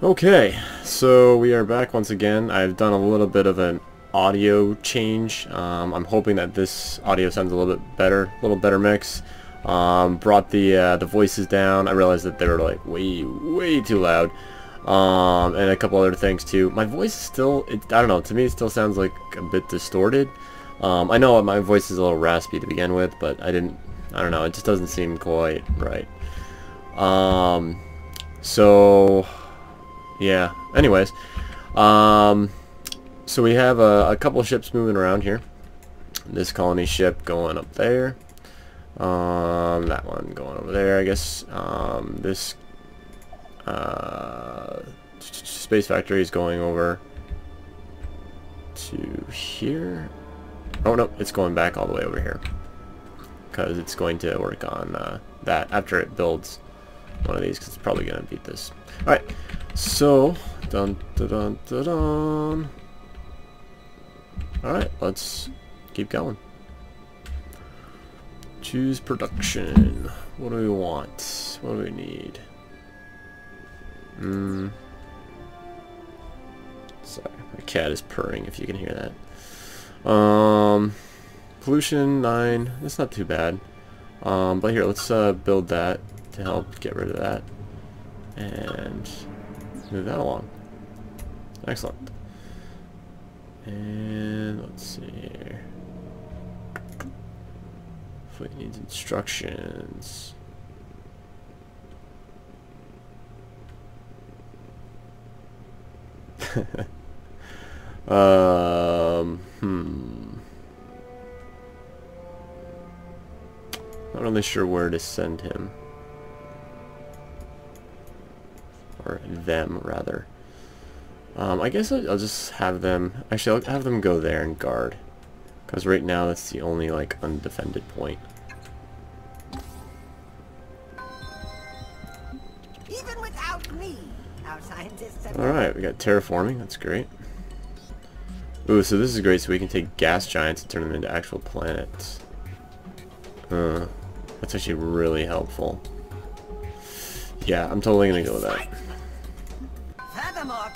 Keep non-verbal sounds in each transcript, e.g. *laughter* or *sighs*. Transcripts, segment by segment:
Okay, so we are back once again. I've done a little bit of an audio change. Um, I'm hoping that this audio sounds a little bit better, a little better mix. Um, brought the uh, the voices down. I realized that they were like way, way too loud. Um, and a couple other things too. My voice is still, it, I don't know, to me it still sounds like a bit distorted. Um, I know my voice is a little raspy to begin with, but I didn't, I don't know, it just doesn't seem quite right. Um, so yeah. Anyways, um, so we have a, a couple ships moving around here. This colony ship going up there. Um, that one going over there, I guess. Um, this uh, space factory is going over to here. Oh no, it's going back all the way over here because it's going to work on uh, that after it builds one of these because it's probably going to beat this. Alright, so, dun dun dun dun dun. Alright, let's keep going. Choose production. What do we want? What do we need? Hmm. Sorry, my cat is purring if you can hear that. Um, pollution 9. That's not too bad. Um, but here, let's uh, build that to help get rid of that. And move that along. Excellent. And let's see here. Fleet needs instructions. *laughs* um, hmm. Not really sure where to send him. Or them rather. Um, I guess I'll, I'll just have them, actually I'll have them go there and guard. Because right now that's the only like undefended point. Even without me, our scientists have Alright, we got terraforming, that's great. Ooh, so this is great, so we can take gas giants and turn them into actual planets. Uh, that's actually really helpful. Yeah, I'm totally gonna go with that.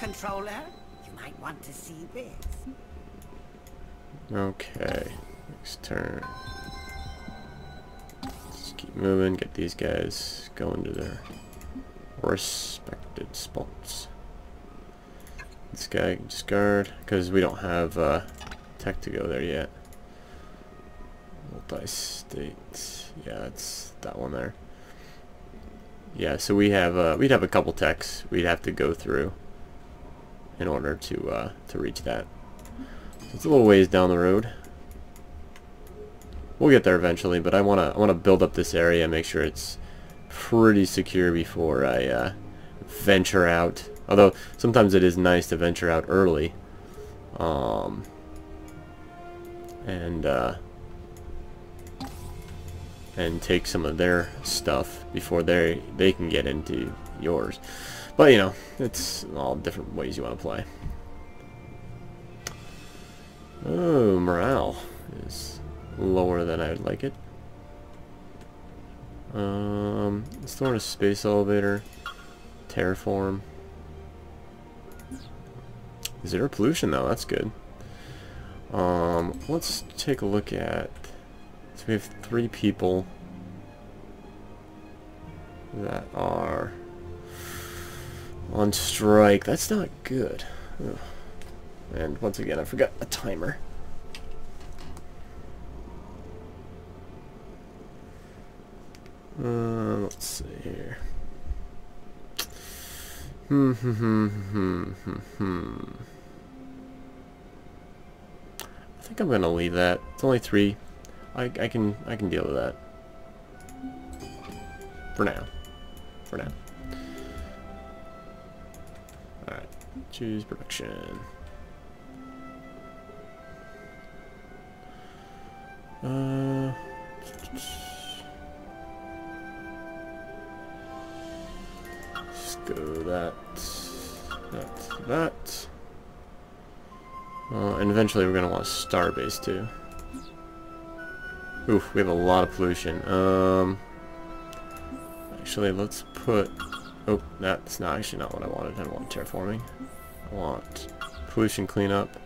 Controller, you might want to see this. Okay, next turn. Just keep moving, get these guys going to their respected spots. This guy discard, because we don't have uh, tech to go there yet. Multi-state, yeah, it's that one there. Yeah, so we have uh, we'd have a couple techs we'd have to go through in order to uh, to reach that. So it's a little ways down the road. We'll get there eventually, but I wanna I wanna build up this area, make sure it's pretty secure before I uh, venture out. Although sometimes it is nice to venture out early, um, and uh, and take some of their stuff before they they can get into yours. But you know, it's all different ways you want to play. Oh, morale is lower than I would like it. Um, let's throw in a space elevator. Terraform. Zero pollution though, that's good. Um, let's take a look at so we have three people that are on strike. That's not good. Ugh. And once again, I forgot a timer. Uh, let's see here. Hmm, hmm, hmm, hmm, hmm, hmm. I think I'm gonna leave that. It's only three. I, I can I can deal with that. For now. For now. Choose production. Uh just go that that that. Uh, and eventually we're gonna want a starbase too. Oof, we have a lot of pollution. Um, actually, let's put Oh, that's not actually not what I wanted. I want terraforming. Want pollution cleanup.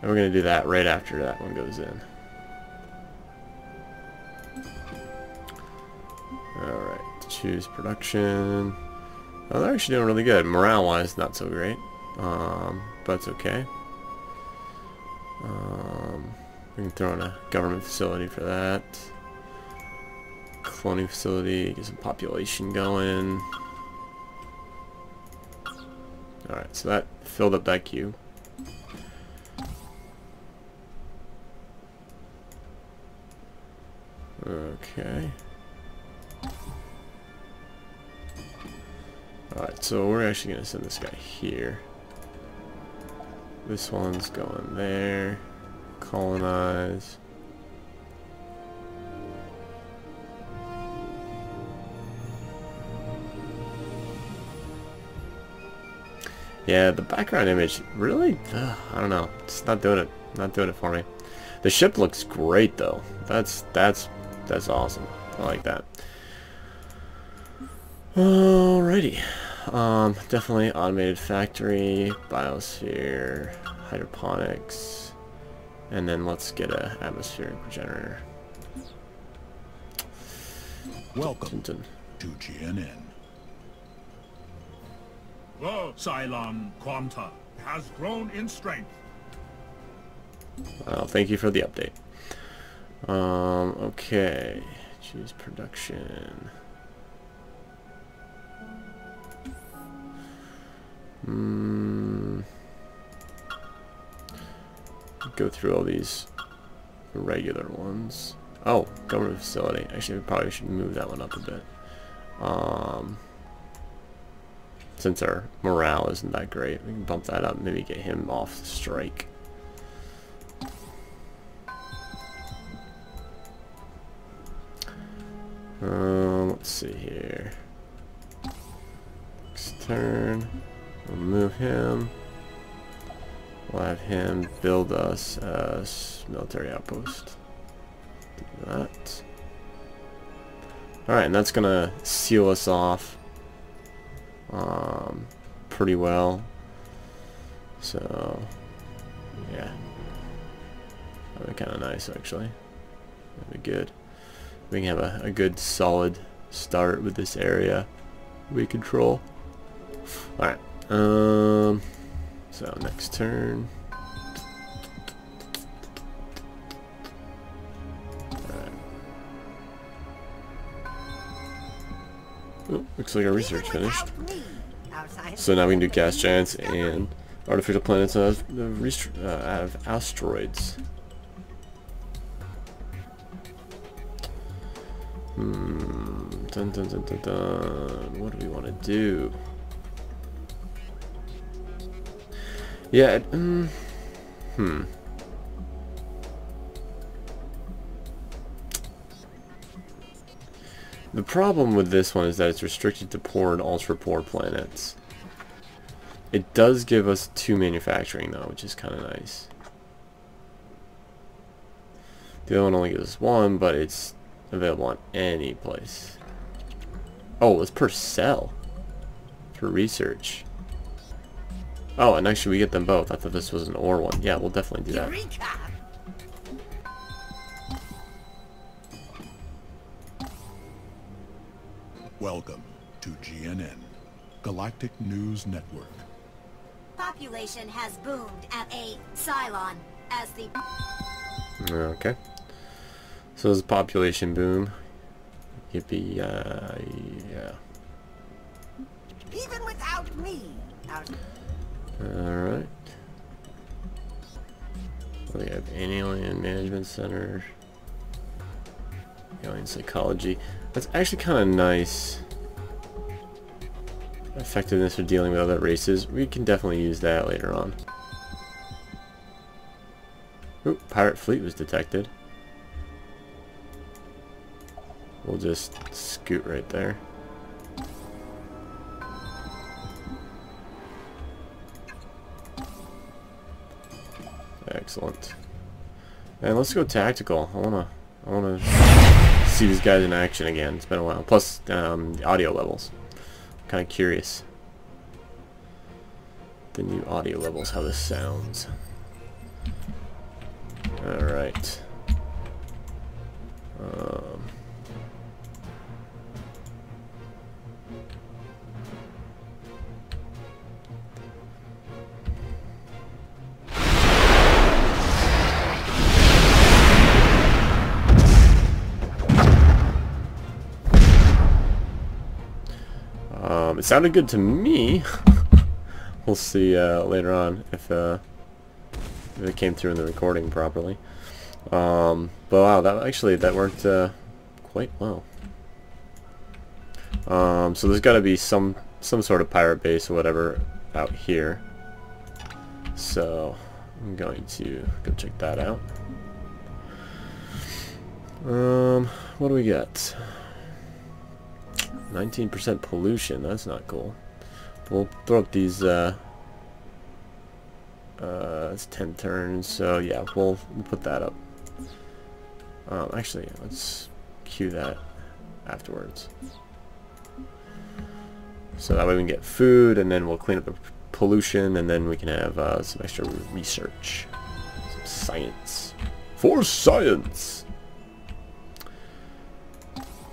And we're going to do that right after that one goes in. Alright, choose production. Oh, they're actually doing really good. Morale-wise, not so great. Um, but it's okay. Um, we can throw in a government facility for that. Cloning facility, get some population going. Alright, so that filled up that queue. Okay. Alright, so we're actually going to send this guy here. This one's going there. Colonize. Yeah, the background image really, ugh, I don't know, it's not doing it, not doing it for me. The ship looks great though. That's that's that's awesome. I like that. Alrighty. Um, definitely automated factory, biosphere, hydroponics, and then let's get a atmospheric regenerator. Welcome to GNN. The Psilon Quanta has grown in strength. Well, thank you for the update. Um, okay. Choose production. Hmm. Go through all these regular ones. Oh, government facility. Actually, we probably should move that one up a bit. Um, since our morale isn't that great, we can bump that up. Maybe get him off the strike. Um, let's see here. Next turn, we'll move him. We'll have him build us a military outpost. Do that. Alright, and that's gonna seal us off um, pretty well. So, yeah. That'd be kind of nice, actually. That'd be good we can have a, a good solid start with this area we control. Alright, um, so next turn. Looks like our research finished. So now we can do gas giants and artificial planets out of, uh, out of asteroids. Hmm. Dun, dun, dun, dun, dun. What do we want to do? Yeah. Um, hmm. The problem with this one is that it's restricted to poor and ultra-poor planets. It does give us two manufacturing though, which is kind of nice. The other one only gives us one, but it's available on any place. Oh, it's per cell. For research. Oh, and actually we get them both. I thought this was an ore one. Yeah, we'll definitely do that. Welcome to GNN, Galactic News Network. Population has boomed at a Psilon as the... Okay. So there's a population boom. Yippee, uh, yeah. Even without me. Alright. We have alien management center. Alien psychology. That's actually kind of nice. Effectiveness for dealing with other races. We can definitely use that later on. Oop, pirate fleet was detected. We'll just scoot right there. Excellent. And let's go tactical. I wanna, I wanna see these guys in action again. It's been a while. Plus, um, the audio levels. kind of curious. The new audio levels, how this sounds. Alright. Sounded good to me. *laughs* we'll see uh, later on if, uh, if it came through in the recording properly. Um, but wow, that actually that worked uh, quite well. Um, so there's got to be some some sort of pirate base or whatever out here. So I'm going to go check that out. Um, what do we got? 19% pollution, that's not cool. We'll throw up these, uh, uh, it's 10 turns, so yeah, we'll, we'll put that up. Um, actually, let's cue that afterwards. So that way we can get food, and then we'll clean up the pollution, and then we can have uh, some extra research. Some science. For science!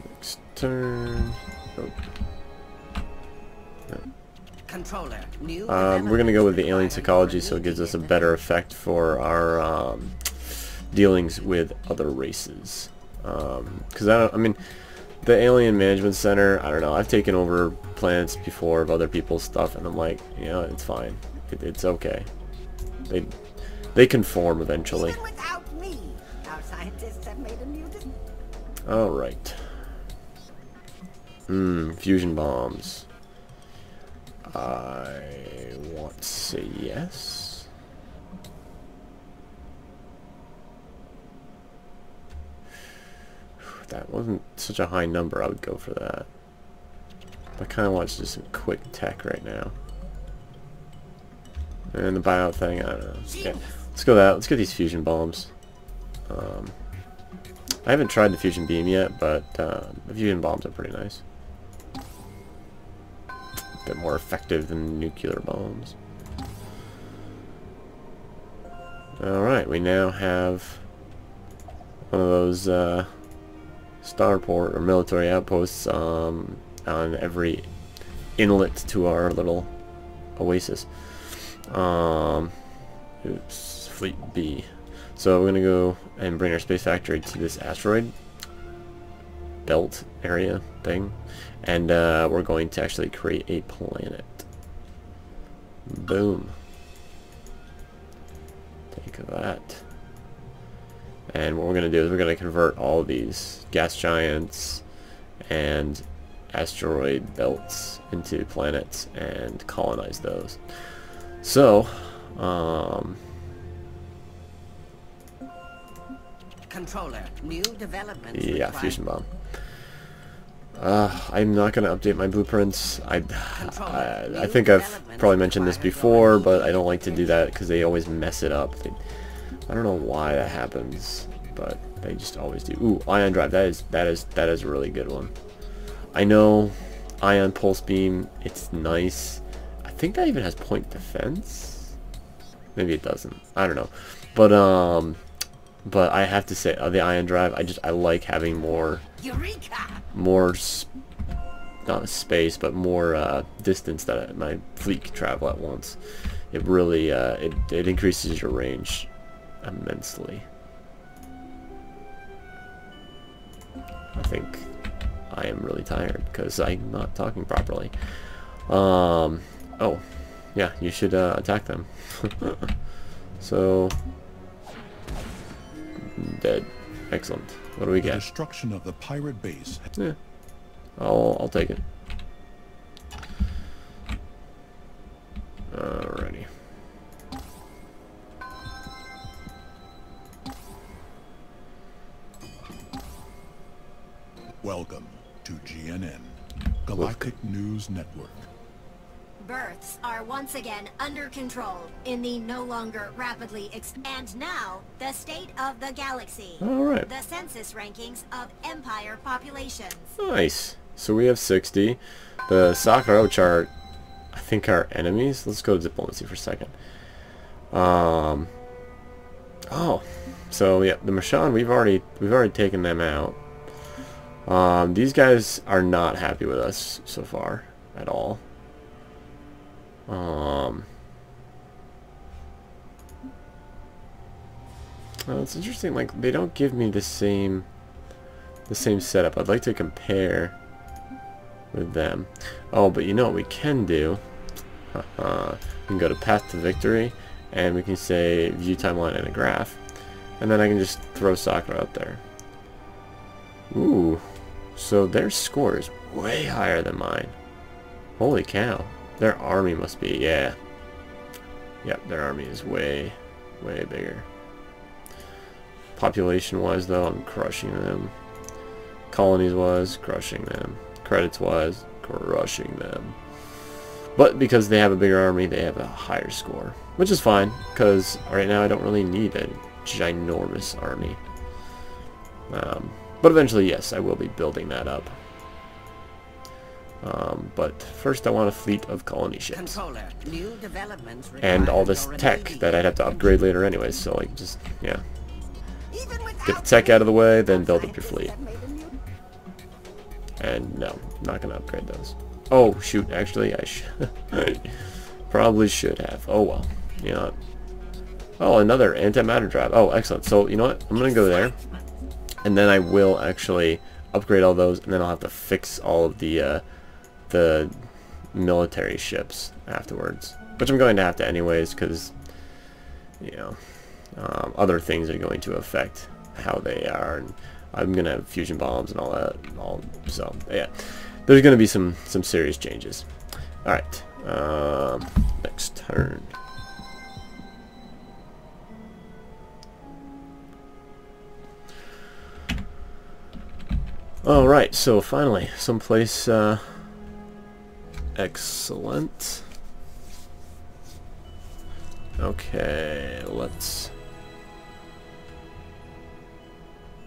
Next turn. Um, we're going to go with the alien psychology so it gives us a better effect for our um, dealings with other races. Because I don't, I mean, the Alien Management Center, I don't know, I've taken over planets before of other people's stuff and I'm like, you know, it's fine. It, it's okay. They they conform eventually. Even Hmm, fusion bombs. I want to say yes. *sighs* That wasn't such a high number, I would go for that. I kind of want to do some quick tech right now. And the buyout thing, I don't know. Yeah, let's go that. Let's get these fusion bombs. Um, I haven't tried the fusion beam yet, but uh, the fusion bombs are pretty nice. Bit more effective than nuclear bombs. Alright, we now have one of those uh, starport or military outposts um, on every inlet to our little oasis. Um, oops, Fleet B. So we're going to go and bring our space factory to this asteroid belt area thing. And uh, we're going to actually create a planet. Boom. Take that. And what we're going to do is we're going to convert all these gas giants and asteroid belts into planets and colonize those. So, um, controller, new developments. yeah, required. fusion bomb. Uh, I'm not going to update my blueprints. I, I, I think I've probably mentioned this before, but I don't like to do that because they always mess it up. They, I don't know why that happens, but they just always do. Ooh, ion drive. That is that is that is a really good one. I know ion pulse beam. It's nice. I think that even has point defense. Maybe it doesn't. I don't know, but um, but I have to say uh, the ion drive. I just I like having more Eureka! More not space but more uh, distance that my fleet can travel at once. It really uh, it, it increases your range immensely. I think I am really tired because I'm not talking properly. Um oh yeah you should uh, attack them. *laughs* So dead. Excellent what do we get destruction of the pirate base yeah. I'll I'll take it. Alrighty. Welcome to GNN, Galactic News Network. Births are once again under control in the no longer rapidly ex- and now the state of the galaxy. Alright. The census rankings of empire populations. Nice. So we have 60. The Sakkra, which are, I think, our enemies. Let's go to diplomacy for a second. Um. Oh, so yeah, the Mrrshan, we've already we've already taken them out. Um, these guys are not happy with us so far at all. Um. Well, it's interesting. Like they don't give me the same the same setup. I'd like to compare with them. Oh, but you know what we can do? Uh, we can go to Path to Victory, and we can say View Timeline and a Graph. And then I can just throw Sakkra out there. Ooh. So their score is way higher than mine. Holy cow. Their army must be, yeah. Yep, their army is way, way bigger. Population-wise, though, I'm crushing them. Colonies-wise, crushing them. Credits-wise, crushing them. But because they have a bigger army, they have a higher score. Which is fine, because right now I don't really need a ginormous army. Um, but eventually, yes, I will be building that up. Um, but first I want a fleet of colony ships. And all this tech that I'd have to upgrade later anyways, so like just, yeah. Get the tech out of the way, then build up your fleet. have made a new- And no, not gonna upgrade those. Oh shoot, actually I should *laughs* probably should have. Oh well. You know what? Oh, another antimatter drive. Oh, excellent. So you know what? I'm gonna go there, and then I will actually upgrade all those, and then I'll have to fix all of the uh, the military ships afterwards, which I'm going to have to anyways, because you know um, other things are going to affect how they are, and I'm gonna have fusion bombs and all that, and all so yeah. There's gonna be some some serious changes. All right, um, next turn. All right, so finally, someplace uh, excellent. Okay, let's.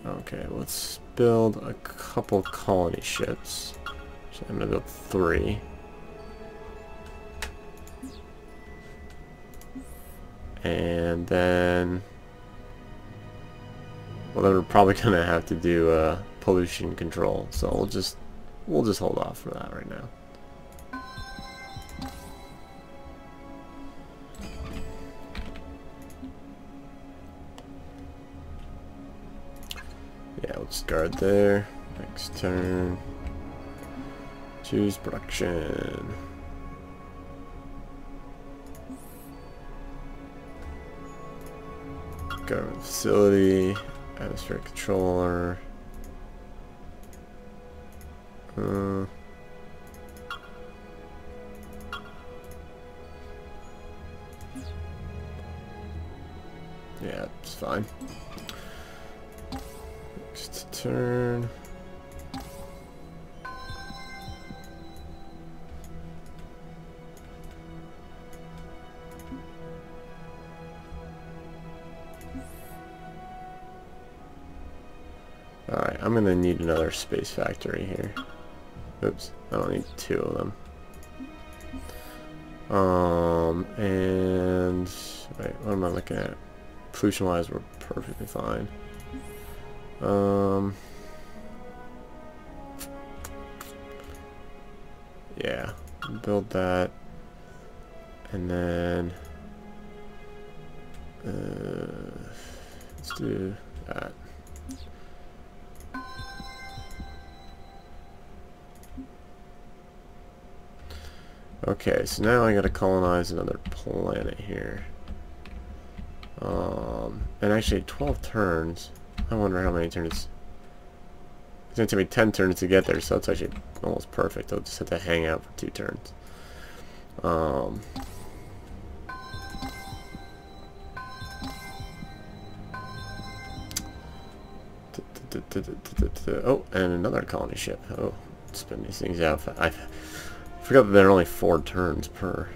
Okay, let's build a couple colony ships. So I'm gonna build three. And then, well, then we're probably *laughs* gonna have to do uh, pollution control. So we'll just we'll just hold off for that right now. Guard there. Next turn. Choose production. Government facility. Atmospheric controller. Uh, yeah, it's fine. Turn. Alright, I'm gonna need another space factory here. Oops, I don't need two of them. Um, and, wait, what am I looking at? Pollution-wise, we're perfectly fine. Um, yeah, build that, and then, uh, let's do that. Okay, so now I gotta colonize another planet here. Um, and actually 12 turns. I wonder how many turns. It's gonna take me 10 turns to get there, so it's actually almost perfect. I'll just have to hang out for two turns. Um, Oh, and another colony ship. Oh, spin these things out. I forgot that there are only four turns per.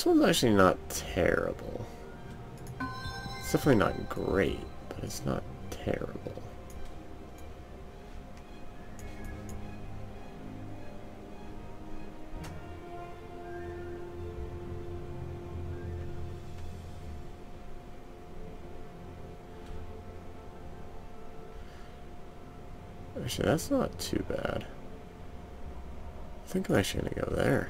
This one's actually not terrible. It's definitely not great, but it's not terrible. Actually, that's not too bad. I think I'm actually going to go there.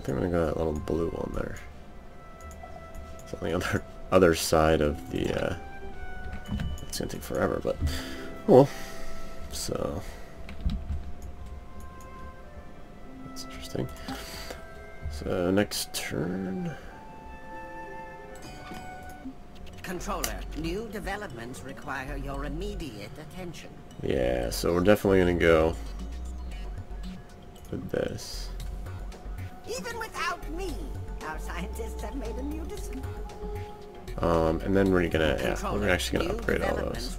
I think I'm to go that little blue one there. It's on the other, *laughs* other side of the, uh, it's to take forever, but, well, so, that's interesting. So, next turn. Controller, new developments require your immediate attention. Yeah, so we're definitely going to go with this. Even without me, our scientists have made a new discovery. Um, and then we're gonna, yeah, we're actually gonna upgrade all those.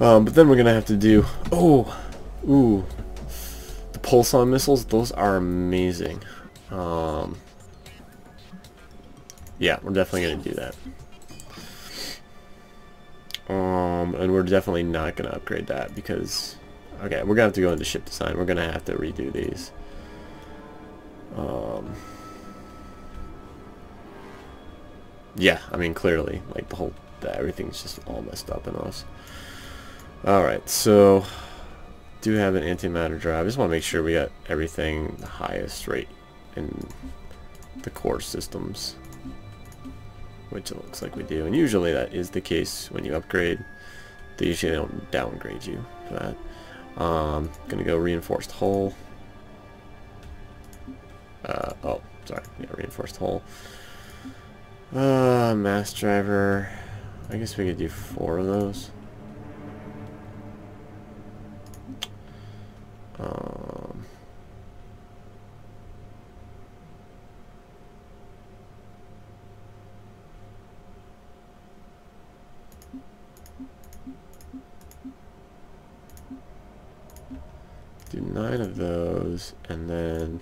Um, but then we're gonna have to do, oh, ooh, the pulsar missiles. Those are amazing. Um, yeah, we're definitely gonna do that. Um, and we're definitely not gonna upgrade that because, okay, we're gonna have to go into ship design. We're gonna have to redo these. Um, yeah, I mean clearly, like the whole, everything's just all messed up in us. All right, so do have an antimatter drive. I just want to make sure we got everything the highest rate in the core systems, which it looks like we do. And usually that is the case when you upgrade. They usually don't downgrade you for that. Um, gonna go reinforced hull. Uh, oh, sorry, yeah, reinforced hull. Uh, mass driver. I guess we could do four of those. Um, do nine of those, and then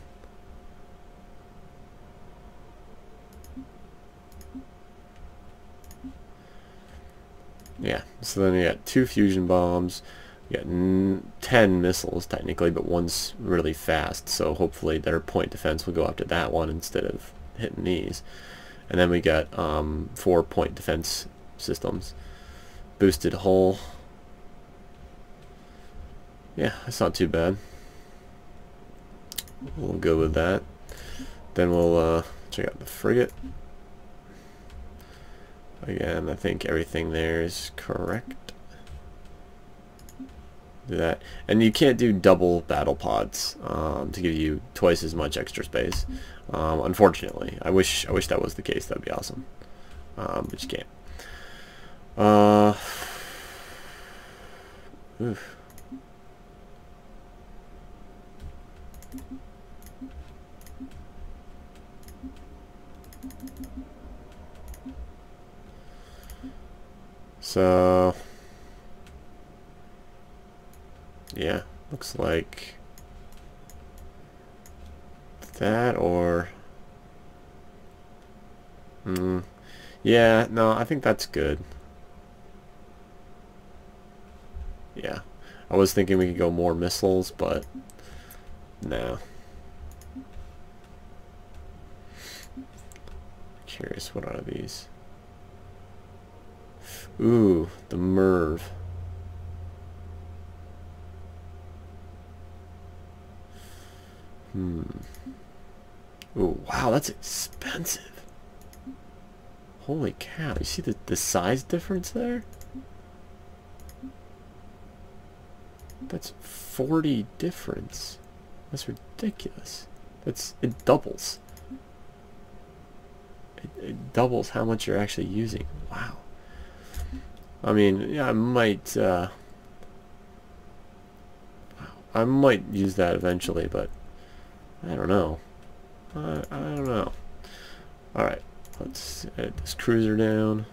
yeah. So then you got two fusion bombs. You got n 10 missiles technically, but one's really fast, so hopefully their point defense will go after that one instead of hitting these. And then we got um, four point defense systems. Boosted hull. Yeah, that's not too bad. We'll go with that. Then we'll uh, check out the frigate. Again, I think everything there is correct. Do that. And you can't do double battle pods um, to give you twice as much extra space. Um, unfortunately. I wish I wish that was the case. That'd be awesome. Um, but you can't. Uh, *sighs* oof. So, yeah, looks like that or, mm, yeah, no, I think that's good. Yeah, I was thinking we could go more missiles, but no. Curious, what are these? Ooh, the Merv. Hmm. Ooh, wow, that's expensive. Holy cow, you see the, the size difference there? That's 40 difference. That's ridiculous. That's, it doubles. It, it doubles how much you're actually using. Wow. I mean, yeah, I might, uh, I might use that eventually, but I don't know. I, I don't know. Alright, let's edit this cruiser down.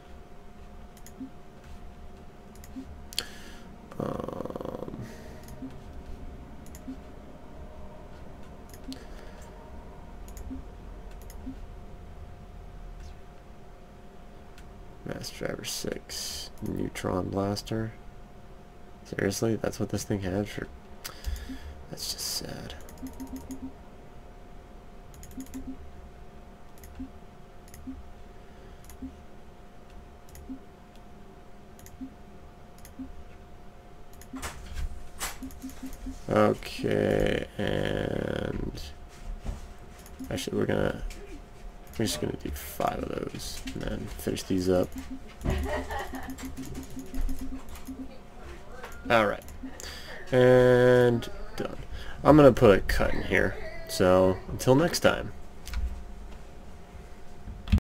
Um, Driver 6, Neutron Blaster. Seriously? That's what this thing had for... That's just sad. Okay, and actually we're gonna we're just gonna do five of those and then finish these up. Alright. And done. I'm gonna put a cut in here. So until next time.